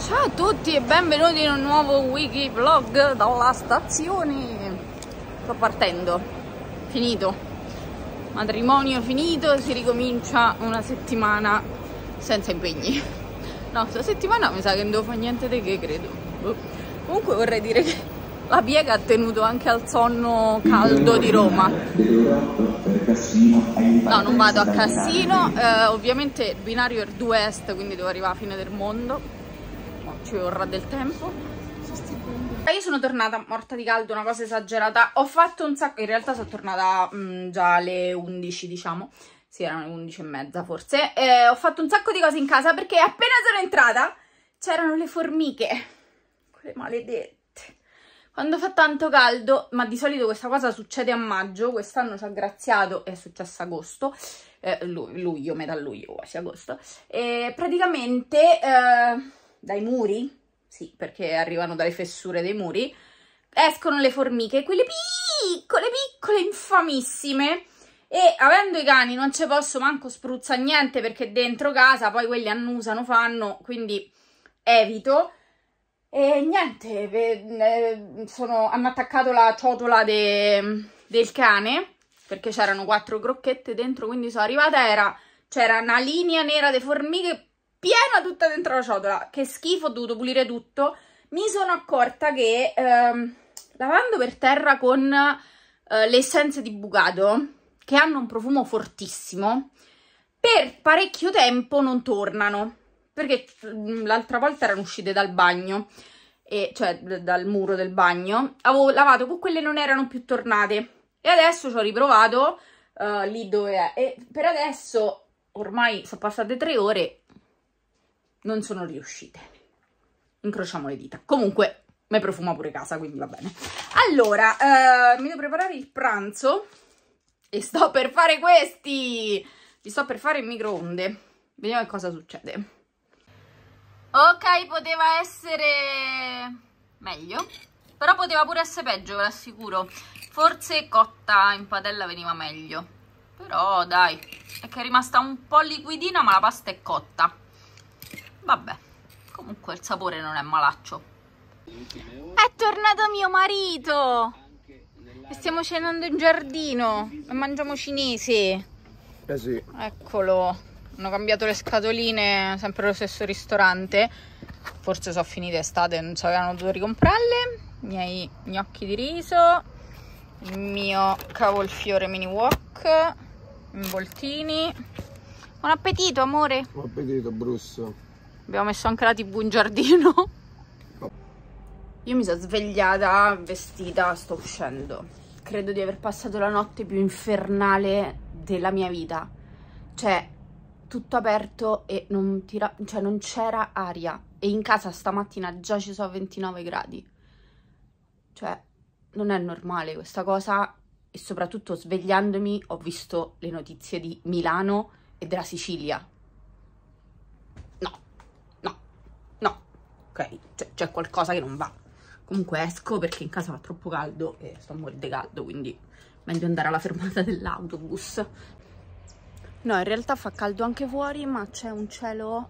Ciao a tutti e benvenuti in un nuovo wiki vlog dalla stazione. Sto partendo, finito. Matrimonio finito, si ricomincia una settimana senza impegni. No, questa settimana mi sa che non devo fare niente di che, credo. Boh. Comunque vorrei dire che la piega ha tenuto anche al sonno caldo di Roma. No, non vado a Cassino, eh, ovviamente il binario è 2 est, quindi devo arrivare alla fine del mondo ci vorrà del tempo. Io sono tornata morta di caldo, una cosa esagerata. Ho fatto un sacco, in realtà sono tornata mh, mm, già alle 11 diciamo. Sì erano le 11 e mezza forse. Eh, ho fatto un sacco di cose in casa perché appena sono entrata c'erano le formiche. Quelle maledette. Quando fa tanto caldo, ma di solito questa cosa succede a maggio, quest'anno ci ha graziato, è successo agosto, eh, luglio, metà luglio, quasi agosto, e praticamente eh, dai muri, sì, perché arrivano dalle fessure dei muri, escono le formiche, quelle piccole, piccole, infamissime, e avendo i cani non ci posso manco spruzza niente perché dentro casa poi quelli annusano, fanno, quindi evito. E niente, eh, sono, hanno attaccato la ciotola de, del cane perché c'erano quattro crocchette dentro, quindi sono arrivata, era, c'era una linea nera di formiche piena tutta dentro la ciotola. Che schifo, ho dovuto pulire tutto. Mi sono accorta che ehm, lavando per terra con eh, le essenze di bucato, che hanno un profumo fortissimo, per parecchio tempo non tornano. Perché mm, l'altra volta erano uscite dal bagno, e, cioè dal muro del bagno. Avevo lavato con quelle non erano più tornate. E adesso ci ho riprovato uh, lì dove è. E per adesso, ormai sono passate tre ore, non sono riuscite. Incrociamo le dita. Comunque, mi profuma pure casa, quindi va bene. Allora, eh, mi devo preparare il pranzo e sto per fare questi. Li sto per fare in microonde. Vediamo che cosa succede. Ok, poteva essere meglio, però poteva pure essere peggio, ve l'assicuro. Forse cotta in padella veniva meglio. Però dai, è che è rimasta un po' liquidina, ma la pasta è cotta. Vabbè, comunque il sapore non è malaccio. È tornato mio marito! E stiamo cenando in giardino e mangiamo cinese. Eh sì. Eccolo. Hanno cambiato le scatoline, sempre lo stesso ristorante. Forse sono finite estate e non ci avevano dovuto ricomprarle. I miei gnocchi di riso. Il mio cavolfiore mini wok. Involtini. Buon appetito, amore. Buon appetito, Brusso. Abbiamo messo anche la tv in giardino. Io mi sono svegliata vestita, sto uscendo. Credo di aver passato la notte più infernale della mia vita. Cioè, tutto aperto e non, cioè, c'era aria. E in casa stamattina già ci sono 29 gradi. Cioè, non è normale questa cosa. E soprattutto svegliandomi ho visto le notizie di Milano e della Sicilia ok, c'è qualcosa che non va. Comunque esco perché in casa fa troppo caldo e sto morendo di caldo, quindi meglio andare alla fermata dell'autobus. No, in realtà fa caldo anche fuori, ma c'è un cielo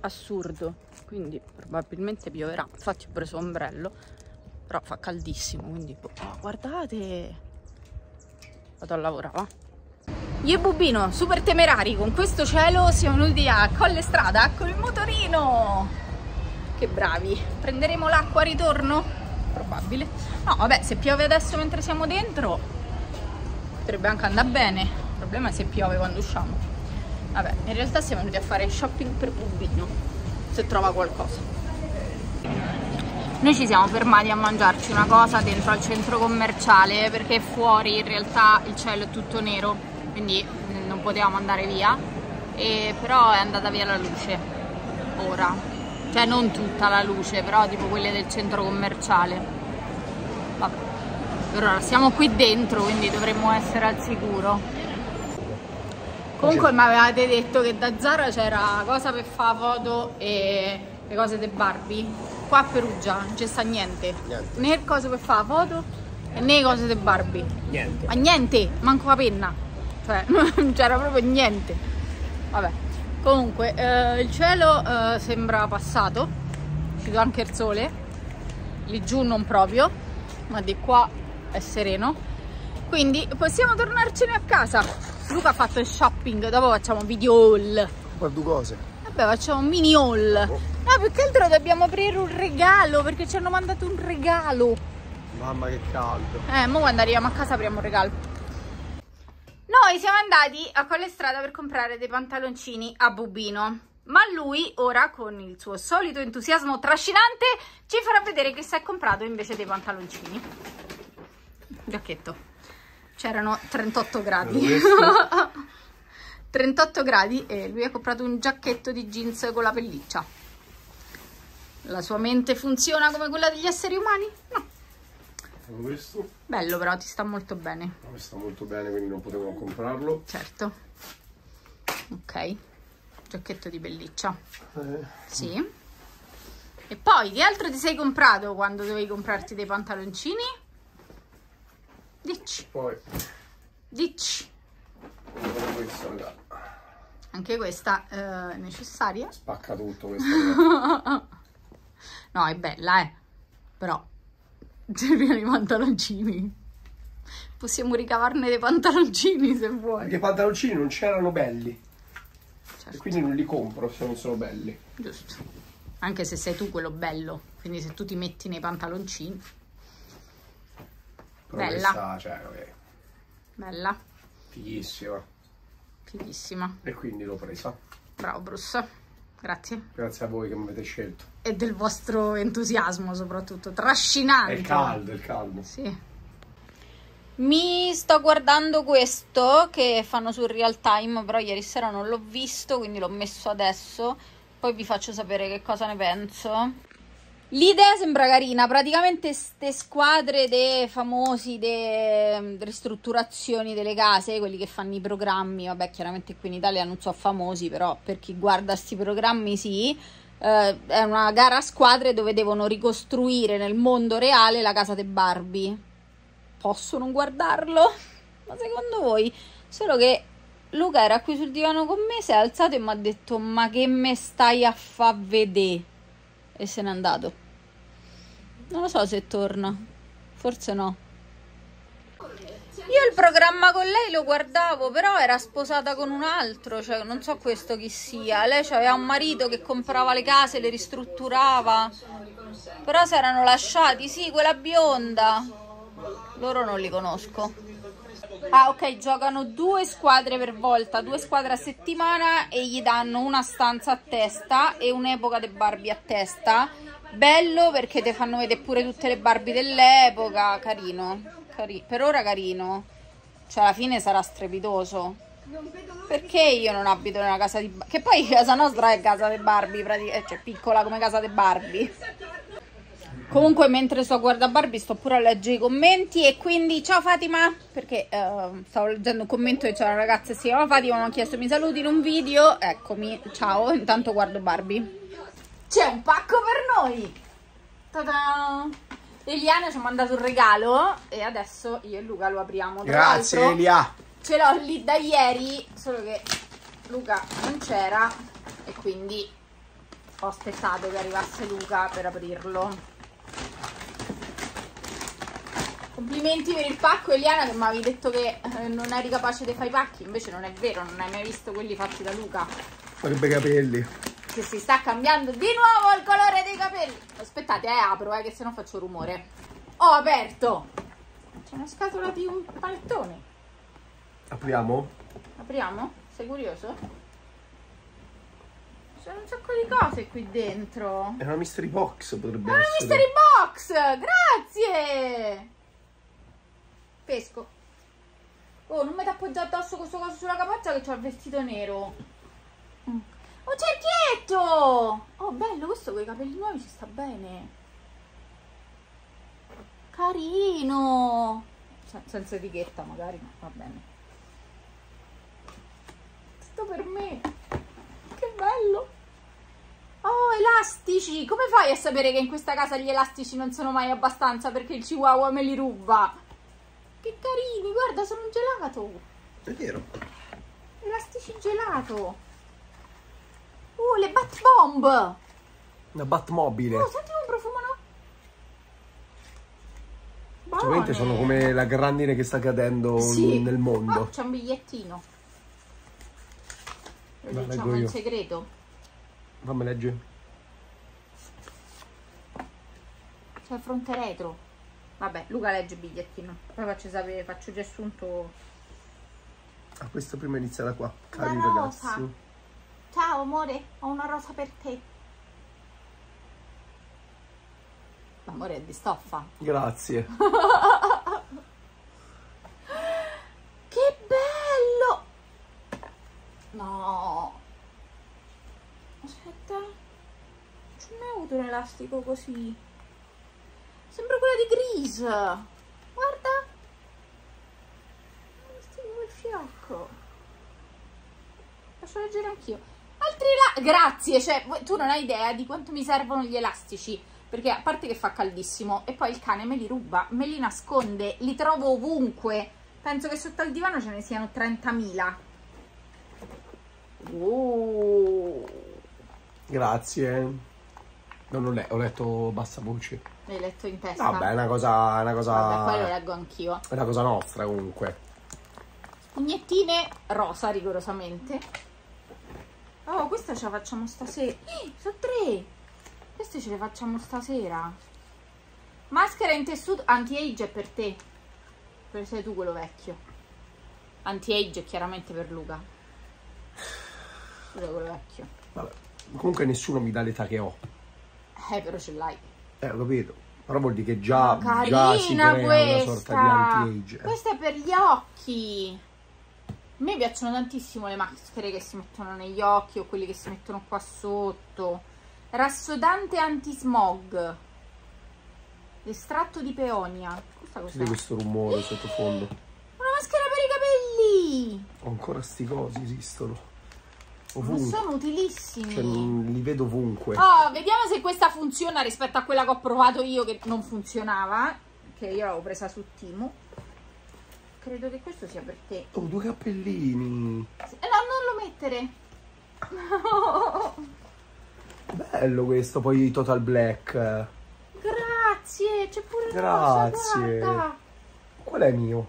assurdo, quindi probabilmente pioverà. Infatti ho preso ombrello, però fa caldissimo, quindi... Oh, guardate! Vado a lavorare, va? Io e Bubino, super temerari, con questo cielo siamo venuti a Colle Strada con il motorino! Che bravi. Prenderemo l'acqua a ritorno? Probabile. No, vabbè, se piove adesso mentre siamo dentro, potrebbe anche andare bene. Il problema è se piove quando usciamo. Vabbè, in realtà siamo venuti a fare shopping per Bubino, se trova qualcosa. Noi ci siamo fermati a mangiarci una cosa dentro al centro commerciale perché fuori in realtà il cielo è tutto nero, quindi non potevamo andare via, e però è andata via la luce ora cioè non tutta la luce, però tipo quelle del centro commerciale. Vabbè. Per ora siamo qui dentro, quindi dovremmo essere al sicuro. Comunque mi avevate detto che da Zara c'era cosa per fare foto e le cose del Barbie. Qua a Perugia non c'è sta niente. niente. Né cose per fare foto né cose del Barbie. Niente. Ma niente, manco la penna. Cioè non c'era proprio niente. Vabbè. Comunque, eh, il cielo eh, sembra passato, ci do anche il sole, lì giù non proprio, ma di qua è sereno. Quindi possiamo tornarcene a casa. Luca ha fatto il shopping, dopo facciamo video haul. Due cose. Vabbè, facciamo un mini haul. No, più che altro dobbiamo aprire un regalo, perché ci hanno mandato un regalo. Mamma che caldo. Eh, mo quando arriviamo a casa apriamo un regalo. Noi siamo andati a quelle strada per comprare dei pantaloncini a Bubino. Ma lui ora con il suo solito entusiasmo trascinante ci farà vedere che si è comprato invece dei pantaloncini. Giacchetto. C'erano 38 gradi. Questo? 38 gradi e lui ha comprato un giacchetto di jeans con la pelliccia. La sua mente funziona come quella degli esseri umani? No. Questo Bello però, ti sta molto bene. mi sta molto bene, quindi non potevo comprarlo. Certo. Ok. Giacchetto di pelliccia. Eh, Sì. E poi, che altro ti sei comprato quando dovevi comprarti dei pantaloncini? Dici, poi dici. questo, raga. Anche questa eh, è necessaria. Spacca tutto questo. raga. No, è bella, eh. Però, servivano i pantaloncini. Possiamo ricavarne dei pantaloncini se vuoi. Perché i pantaloncini non c'erano belli. E Certo, quindi non li compro se non sono belli. giusto. Anche se sei tu quello bello. Quindi se tu ti metti nei pantaloncini. Però Bella. questa, cioè, vabbè, Bella. fighissima. Fighissima. E quindi l'ho presa. Bravo Bruce. Grazie. Grazie a voi che mi avete scelto. E del vostro entusiasmo soprattutto. È Trascinante. il caldo, è il caldo. Sì. Mi sto guardando questo che fanno sul real time, però ieri sera non l'ho visto, quindi l'ho messo adesso. Poi vi faccio sapere che cosa ne penso. L'idea sembra carina, praticamente ste squadre dei famosi, de ristrutturazioni delle case, quelli che fanno i programmi, vabbè chiaramente qui in Italia non so famosi, però per chi guarda sti programmi sì, eh, è una gara a squadre dove devono ricostruire nel mondo reale la casa dei Barbie. Posso non guardarlo? Ma secondo voi? Solo che Luca era qui sul divano con me, si è alzato e mi ha detto ma che me stai a fa vedere? E se n'è andato. Non lo so se torna. Forse no. Io il programma con lei lo guardavo, però era sposata con un altro, cioè non so questo chi sia. Lei aveva un marito che comprava le case, le ristrutturava. Però si erano lasciati, sì, quella bionda. Loro non li conosco. Ah, ok, giocano due squadre per volta, due squadre a settimana e gli danno una stanza a testa e un'epoca dei Barbie a testa. Bello perché ti fanno vedere pure tutte le Barbie dell'epoca, carino. Cari- per ora carino. Cioè, alla fine sarà strepitoso. Perché io non abito nella casa di Barbie? Che poi casa nostra è casa dei Barbie, praticamente, cioè piccola come casa dei Barbie. Comunque, mentre sto a guardare Barbie, sto pure a leggere i commenti. E quindi, ciao Fatima, perché eh, stavo leggendo un commento e c'era una ragazza che si chiama Fatima. Mi ha chiesto mi saluti in un video. Eccomi, ciao. Intanto guardo Barbie. C'è un pacco per noi. Ta-da! Eliana ci ha mandato un regalo e adesso io e Luca lo apriamo. Grazie Elia. Ce l'ho lì da ieri, solo che Luca non c'era e quindi ho aspettato che arrivasse Luca per aprirlo. Complimenti per il pacco Eliana che mi avevi detto che eh, non eri capace di fare i pacchi, invece non è vero, non hai mai visto quelli fatti da Luca. Farebbe capelli. Che si sta cambiando di nuovo il colore dei capelli. Aspettate, eh, apro, eh, che se no faccio rumore. Ho aperto. C'è una scatola di un panettone. Apriamo? Apriamo? Sei curioso? Sono un sacco di cose qui dentro. È una mystery box potrebbe essere. mystery box! Grazie! Pesco. Oh, non mi tappo già addosso questo coso sulla capoccia che c'ho il vestito nero. Oh, cerchietto! Oh, bello, questo con i capelli nuovi ci sta bene. Carino! Se- senza etichetta magari, ma va bene. Sto per me. Che bello! Oh, elastici! Come fai a sapere che in questa casa gli elastici non sono mai abbastanza perché il chihuahua me li ruba? Che carini, guarda, sono un gelato! È vero. Elastici gelato! Le Bat Bomb! Una Batmobile. Oh, senti come profumano. Sicuramente sono come la grandine che sta cadendo Sì. nel mondo. Oh, c'è un bigliettino. Lo Lo diciamo in segreto. Fammi leggere. C'è il fronte retro. Vabbè, Luca legge il bigliettino. Poi faccio sapere, faccio riassunto. Ah, questo prima inizia da qua. Cari ragazzi. Ciao amore, ho una rosa per te. L'amore è di stoffa. Grazie. Che bello! No. Aspetta. Non c'è mai avuto un elastico così. Sembra quella di Grease. Guarda. Elastico per fiocco. Lascio leggere anch'io. Grazie, cioè, tu non hai idea di quanto mi servono gli elastici. Perché a parte che fa caldissimo e poi il cane me li ruba, me li nasconde, li trovo ovunque. Penso che sotto al divano ce ne siano 30.000. Oh, Grazie. Non ho, le- ho letto bassa voce. l'hai letto in testa? Vabbè, è una cosa. Una Vabbè, poi lo cosa. leggo anch'io. È una cosa nostra comunque. Spugnettine rosa rigorosamente. Oh, questa ce la facciamo stasera. Eh, sono tre. Queste ce le facciamo stasera. Maschera in tessuto anti-age è per te. Per sei tu quello vecchio. Anti-age è chiaramente per Luca. Quello quello vecchio. Vabbè. Comunque nessuno mi dà l'età che ho. Eh, però ce l'hai. Eh, ho capito. Però vuol dire che già, Carina già si crea una questa. sorta di anti-age. eh. Questa è per gli occhi. A me piacciono tantissimo le maschere che si mettono negli occhi o quelli che si mettono qua sotto. Rassodante anti-smog. Estratto di peonia. Cos'è? Senti questo rumore sottofondo. Una maschera per i capelli. Oh, ancora sti cosi esistono. Ovunque. sono utilissimi. Cioè, li vedo ovunque. Oh, vediamo se questa funziona rispetto a quella che ho provato io che non funzionava. Che io l'avevo presa su Timu. Credo che questo sia per te. Oh, due cappellini. Eh, No, non lo mettere. No. Bello questo, poi Total Black. Grazie, c'è pure Grazie. rosa. Qual è mio?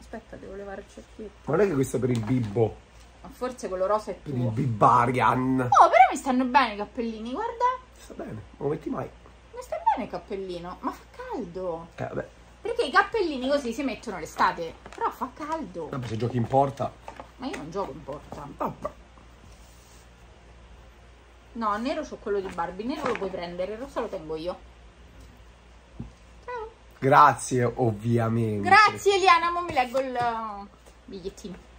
Aspetta, devo levare il cerchietto. Non è che questo è per il bibbo, Ma forse quello rosa è per il tuo. bibbarian. Oh, però mi stanno bene i cappellini, guarda. Sta bene, non lo metti mai. Mi sta bene il cappellino, ma fa caldo. Eh, vabbè. Perché i cappellini così si mettono l'estate, però fa caldo. Vabbè, se giochi in porta. Ma io non gioco in porta. Vabbè. No, nero c'ho quello di Barbie, nero lo puoi prendere, il rosa lo tengo io. Ciao. Grazie, ovviamente. Grazie Eliana, mo mi leggo il uh, bigliettino.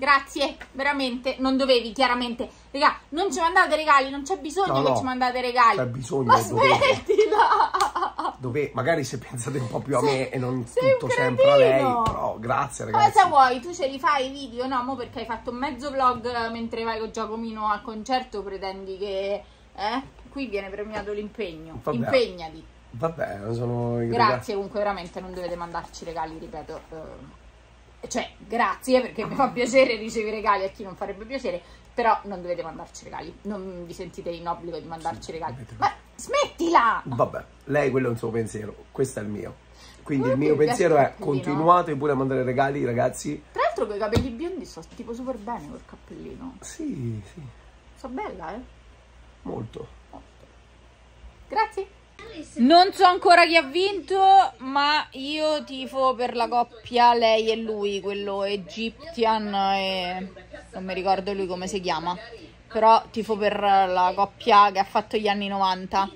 Grazie, veramente, non dovevi, chiaramente. Raga, non ci mandate regali, non c'è bisogno No, che no. ci mandate regali. C'è bisogno, Ma smettila! Dove magari se pensate un po' più a me e non tutto sempre a lei. Però grazie ragazzi. Cosa vuoi? Tu ce li fai i video? No, mo perché hai fatto mezzo vlog eh, mentre vai con Giacomino al concerto, pretendi che... Eh? Qui viene premiato l'impegno. Impegnati. Vabbè, sono Grazie comunque, veramente non dovete mandarci regali, ripeto. eh, cioè, grazie perché mi fa piacere ricevere regali a chi non farebbe piacere, però non dovete mandarci regali. Non vi sentite in obbligo di mandarci regali. dovete. Ma smettila! Vabbè, lei quello è un suo pensiero, questo è il mio. Quindi il Guarda mio pensiero è continuate pure a mandare regali, ragazzi. Tra l'altro con i capelli biondi sto tipo super bene col cappellino. Sì, sì, So bella, eh? molto. Grazie. Non so ancora chi ha vinto, ma io tifo per la coppia lei e lui, quello Egyptian e non mi ricordo lui come si chiama. Però tifo per la coppia che ha fatto gli anni 90.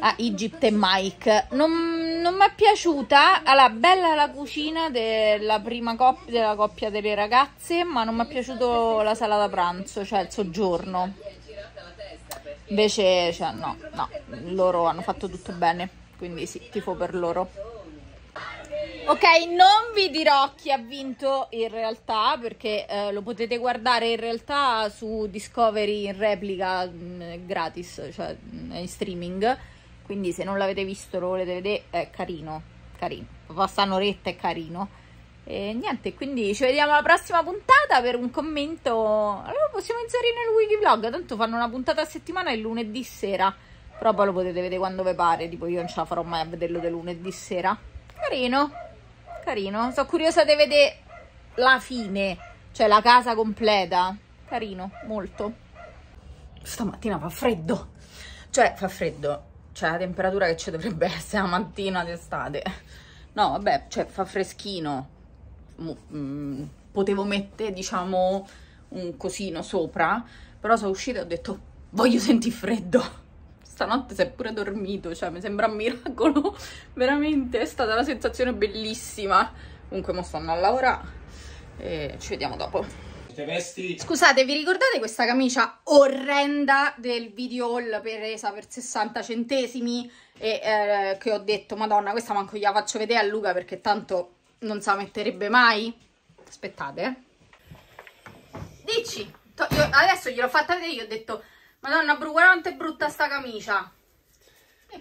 Ah, Egypt e Mike. Non, non mi è piaciuta. Allora, bella la cucina della prima coppia, della coppia delle ragazze, ma non mi è piaciuto la sala da pranzo, cioè il soggiorno. Invece, cioè, no, no, loro hanno fatto tutto bene, quindi sì, tifo per loro. Ok, non vi dirò chi ha vinto in realtà, perché eh, lo potete guardare in realtà su Discovery in replica mh, gratis, cioè mh, in streaming. Quindi se non l'avete visto, lo volete vedere, è carino, carino. Passa un'oretta, è carino. E niente, quindi ci vediamo alla prossima puntata per un commento. Allora possiamo inserire nel wiki vlog, tanto fanno una puntata a settimana il lunedì sera. Però poi lo potete vedere quando vi pare, tipo io non ce la farò mai a vederlo del lunedì sera. Carino, carino. Sono curiosa di vedere la fine, cioè la casa completa. Carino, molto. Stamattina fa freddo. Cioè, fa freddo. Cioè, la temperatura che ci dovrebbe essere la mattina d'estate. No, vabbè, cioè, fa freschino mm, potevo mettere, diciamo, un cosino sopra, però sono uscita e ho detto, voglio sentire freddo. Stanotte si è pure dormito, cioè mi sembra un miracolo, veramente, è stata una sensazione bellissima. Comunque mo stanno a lavorare e ci vediamo dopo. Scusate, vi ricordate questa camicia orrenda del video haul presa per 60 centesimi e eh, che ho detto, madonna, questa manco gliela faccio vedere a Luca perché tanto non sa metterebbe mai? Aspettate, eh. Dici, io adesso gliel'ho fatta vedere, io ho detto, madonna Bru, guarda quanto è brutta sta camicia.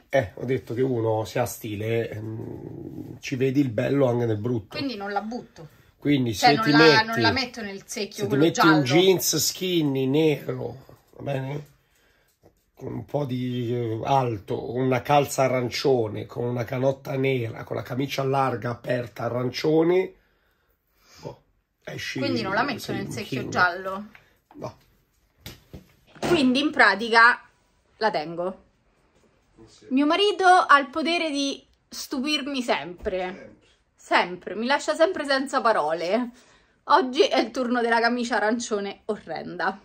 Eh, ho detto che uno se ha stile ehm, ci vedi il bello anche nel brutto. Quindi non la butto. Quindi cioè, se non ti la, metti, non la metto nel secchio se ti metti giallo. un jeans skinny nero, va bene? Con un po' di eh, alto, una calza arancione, con una canotta nera, con la camicia larga aperta arancione, boh, esci. Quindi non la metto nel secchio giallo? No. Quindi in pratica la tengo. Sì. Mio marito ha il potere di stupirmi sempre. sempre. Sempre, mi lascia sempre senza parole. Oggi è il turno della camicia arancione orrenda.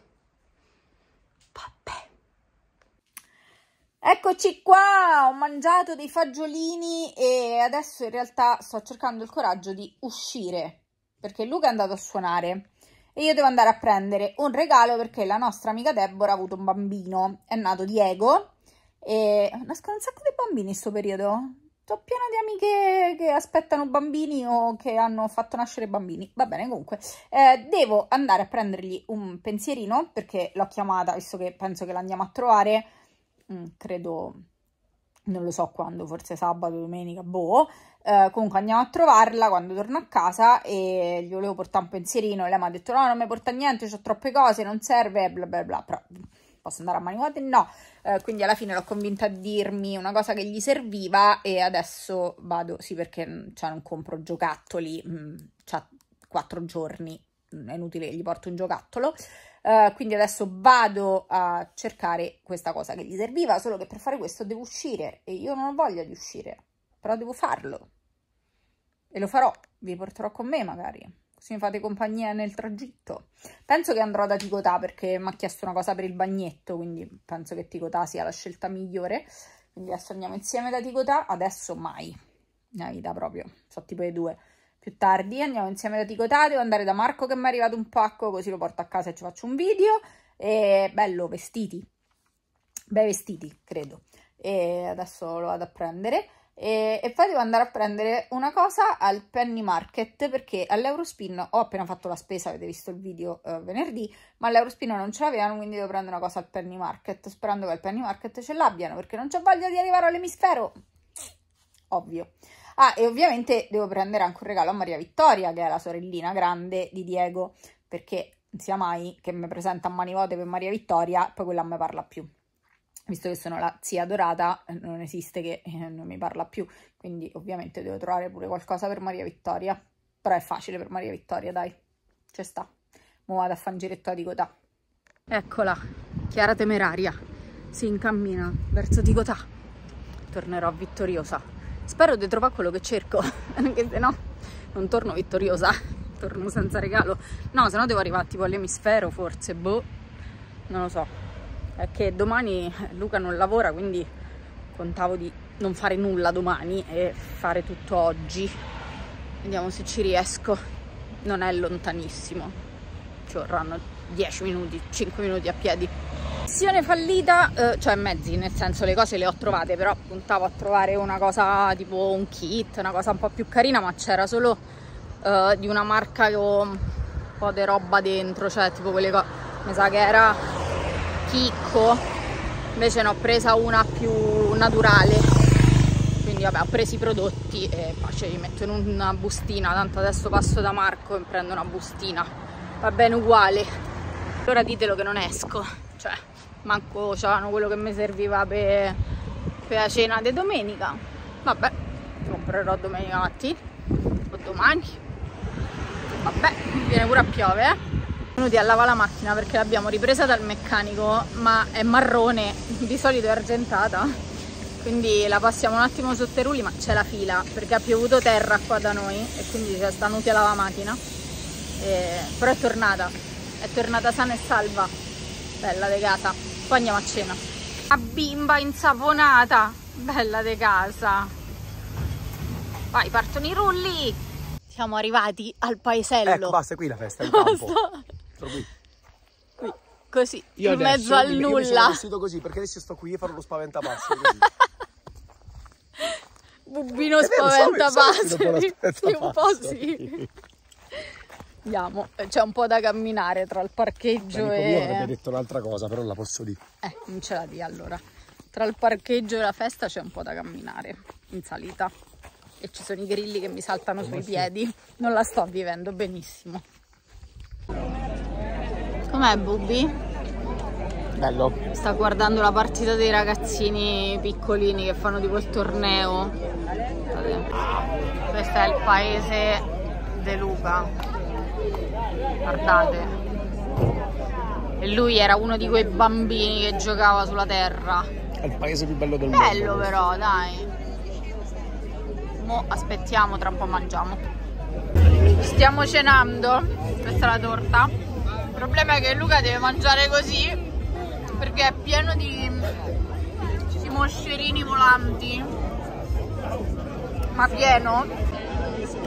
Eccoci qua, ho mangiato dei fagiolini e adesso in realtà sto cercando il coraggio di uscire perché Luca è andato a suonare e io devo andare a prendere un regalo perché la nostra amica Deborah ha avuto un bambino, è nato Diego e nascono un sacco di bambini in questo periodo. Sto piena di amiche che aspettano bambini o che hanno fatto nascere bambini. Va bene, comunque. Eh, devo andare a prendergli un pensierino perché l'ho chiamata, visto che penso che l'andiamo a trovare Mm, credo, non lo so quando, forse sabato, domenica, boh. Eh, comunque andiamo a trovarla quando torno a casa e gli volevo portare un pensierino e lei mi ha detto no, non mi porta niente, ho troppe cose, non serve, bla bla bla, però posso andare a mani vuote? No, eh, quindi alla fine l'ho convinta a dirmi una cosa che gli serviva e adesso vado, sì perché cioè, non compro giocattoli, mh, mm, c'ha quattro giorni, è inutile gli porto un giocattolo, Uh, quindi adesso vado a cercare questa cosa che gli serviva, solo che per fare questo devo uscire e io non ho voglia di uscire, però devo farlo. E lo farò, vi porterò con me magari, così mi fate compagnia nel tragitto. Penso che andrò da Ticotà perché mi ha chiesto una cosa per il bagnetto, quindi penso che Ticotà sia la scelta migliore, quindi adesso andiamo insieme da Ticotà, adesso mai, nella vita proprio, so tipo le due più tardi andiamo insieme da Ticotà, devo andare da Marco che mi è arrivato un pacco, così lo porto a casa e ci faccio un video. E bello, vestiti, bei vestiti, credo. E adesso lo vado a prendere. E, e, poi devo andare a prendere una cosa al Penny Market perché all'Eurospin ho appena fatto la spesa, avete visto il video uh, venerdì, ma all'Eurospin non ce l'avevano, quindi devo prendere una cosa al Penny Market, sperando che al Penny Market ce l'abbiano perché non c'ho voglia di arrivare all'emisfero. Ovvio. Ah, e ovviamente devo prendere anche un regalo a Maria Vittoria, che è la sorellina grande di Diego, perché non sia mai che mi presenta a mani vuote per Maria Vittoria, poi quella mi parla più. Visto che sono la zia dorata, non esiste che eh, non mi parla più, quindi ovviamente devo trovare pure qualcosa per Maria Vittoria. Però è facile per Maria Vittoria, dai, ci sta. Mo vado a fare un giretto a Ticotà. Eccola, Chiara Temeraria, si incammina verso Ticotà. Tornerò vittoriosa. Spero di trovare quello che cerco, anche se no non torno vittoriosa, torno senza regalo. No, se no devo arrivare tipo all'emisfero forse, boh, non lo so. È che domani Luca non lavora, quindi contavo di non fare nulla domani e fare tutto oggi. Vediamo se ci riesco. Non è lontanissimo. Ci vorranno 10 minuti, 5 minuti a piedi. Missione fallita, eh, cioè mezzi, nel senso le cose le ho trovate, però puntavo a trovare una cosa tipo un kit, una cosa un po' più carina, ma c'era solo eh, di una marca con un po' di roba dentro, cioè tipo quelle cose, mi sa che era Chicco, invece ne ho presa una più naturale, quindi vabbè ho preso i prodotti e pace li metto in una bustina tanto adesso passo da Marco e prendo una bustina. Va bene uguale. Allora ditelo che non esco cioè manco c'erano quello che mi serviva per, per la cena di domenica. Vabbè comprerò domenica mattina o domani. Vabbè viene pure a piove eh. Venuti a lavare la macchina perché l'abbiamo ripresa dal meccanico ma è marrone di solito è argentata. Quindi la passiamo un attimo sotto i rulli ma c'è la fila perché ha piovuto terra qua da noi e quindi ci sta a lavare la macchina. E... però è tornata è tornata sana e salva. Bella casa poi andiamo a cena la bimba insaponata bella di casa vai partono i rulli siamo arrivati al paesello ecco basta qui la festa in campo qui. qui. Così, io in adesso, mezzo al io nulla. Io mi sono vestito così perché adesso sto qui e farò lo spaventapassi. Bubbino spaventapassi. Sì, un po' sì. Andiamo, c'è un po' da camminare tra il parcheggio Beh, e... Io avrebbe detto un'altra cosa, però la posso dire. Eh, non ce la di allora. Tra il parcheggio e la festa c'è un po' da camminare, in salita. E ci sono i grilli che mi saltano Come sui sì. piedi. Non la sto vivendo benissimo. Com'è Bubi? Bello. Sta guardando la partita dei ragazzini piccolini che fanno tipo il torneo. Questo è il paese De Luca. Guardate. E lui era uno di quei bambini che giocava sulla terra. È il paese più bello del bello mondo. Bello però, dai. Mo aspettiamo, tra un po' mangiamo. Stiamo cenando. Questa è la torta il problema è che Luca deve mangiare così perché è pieno di, di moscerini volanti. Ma pieno.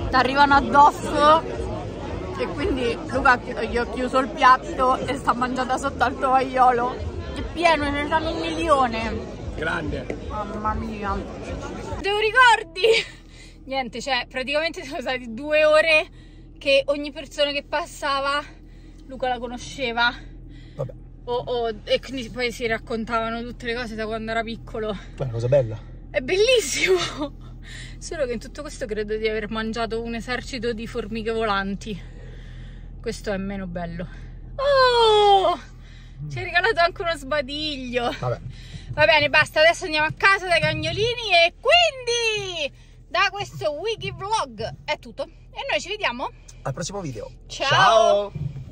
Ti arrivano addosso e quindi Luca gli ho chiuso il piatto e sta mangiando sotto al tovagliolo. È pieno, ce ne sono un milione. Grande. Mamma mia. Te lo ricordi? Niente, cioè praticamente sono stati due ore che ogni persona che passava Luca la conosceva. Vabbè. O, o, e quindi poi si raccontavano tutte le cose da quando era piccolo. È una cosa bella. È bellissimo! Solo che in tutto questo credo di aver mangiato un esercito di formiche volanti. Questo è meno bello. Oh! Ci hai regalato anche uno sbadiglio. Vabbè. Va bene, basta. Adesso andiamo a casa dai cagnolini e quindi da questo wiki vlog è tutto. E noi ci vediamo al prossimo video. Ciao. Ciao.